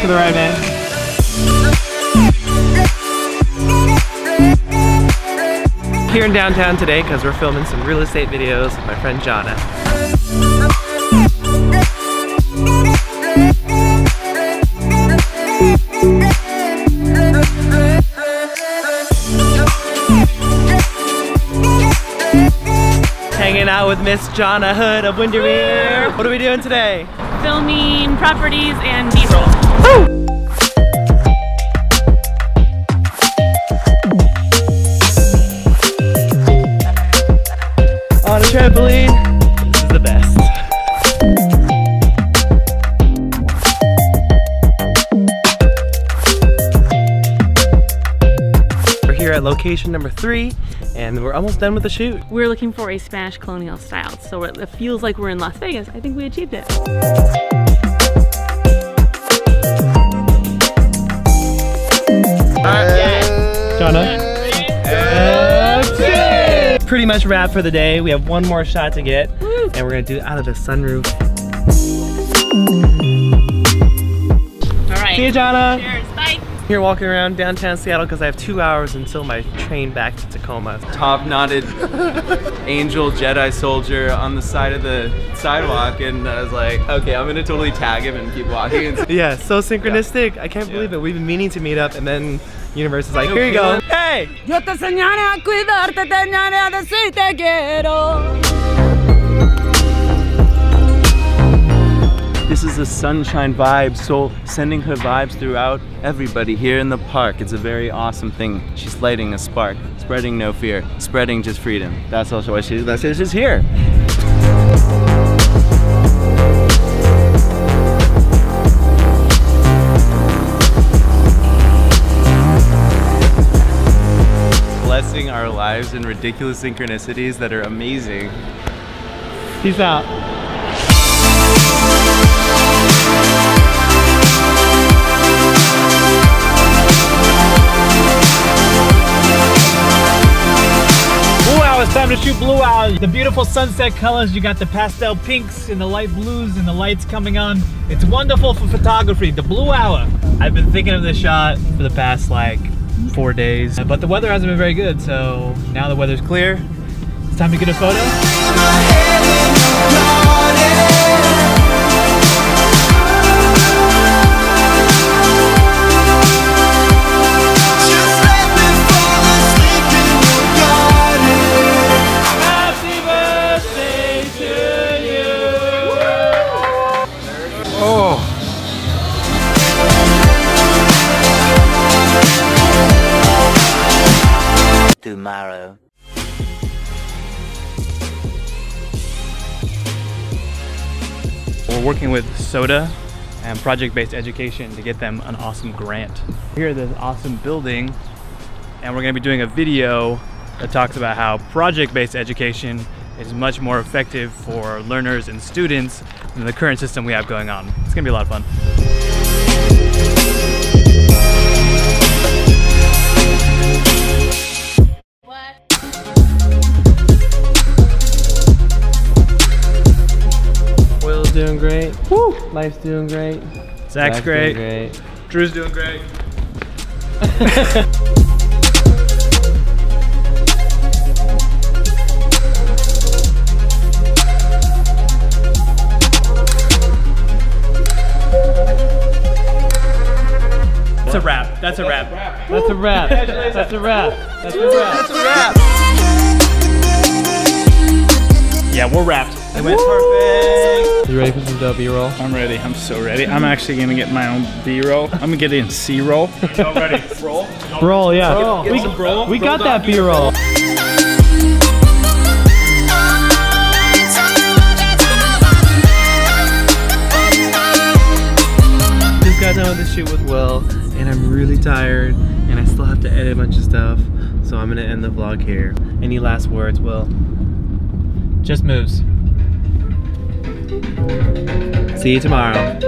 For the ride, man. Here in downtown today because we're filming some real estate videos with my friend Jana. Hanging out with Miss Jana Hood of Windermere. What are we doing today? Filming properties and B-roll. At location number three, and we're almost done with the shoot. We're looking for a Spanish colonial style, so it feels like we're in Las Vegas. I think we achieved it. Jana. Pretty much wrap for the day. We have one more shot to get, and we're gonna do it out of the sunroof. All right. See you, Jana. Cheers. Bye. Here walking around downtown Seattle because I have two hours until my train back to Tacoma. top knotted angel Jedi soldier on the side of the sidewalk, and I was like, okay, I'm gonna totally tag him and keep walking. And Yeah, so synchronistic. I can't believe it. We've been meaning to meet up, and then Universe is like, here you go. Hey! Yo te enseñaré a cuidarte, te enseñaré a decirte quiero. This is a sunshine vibe, so sending her vibes throughout everybody here in the park. It's a very awesome thing. She's lighting a spark, spreading no fear, spreading just freedom. That's also what she's, That's why she's here. Blessing our lives in ridiculous synchronicities that are amazing. Peace out. Time blue hour. The beautiful sunset colors, you got the pastel pinks and the light blues and the lights coming on. It's wonderful for photography, the blue hour. I've been thinking of this shot for the past like four days, but the weather hasn't been very good, so now the weather's clear. It's time to get a photo. Tomorrow. We're working with SODA and project-based education to get them an awesome grant. Here at this awesome building, and we're gonna be doing a video that talks about how project-based education is much more effective for learners and students than the current system we have going on. It's gonna be a lot of fun. Great. Woo! Life's doing great. Zach's Zach's great. doing great. Drew's doing great. That's a wrap. That's a wrap. That's a wrap. That's a wrap. That's a wrap. Yeah, we're wrapped. It went perfect. You ready for some dope B-roll? I'm ready. I'm so ready. I'm actually gonna get my own B-roll. I'm gonna get in C-roll. Already. Roll. Roll, yeah. we, we got that B-roll. Just got done with the shoot with Will, and I'm really tired, and I still have to edit a bunch of stuff, so I'm gonna end the vlog here. Any last words, Will? Just moves. See you tomorrow.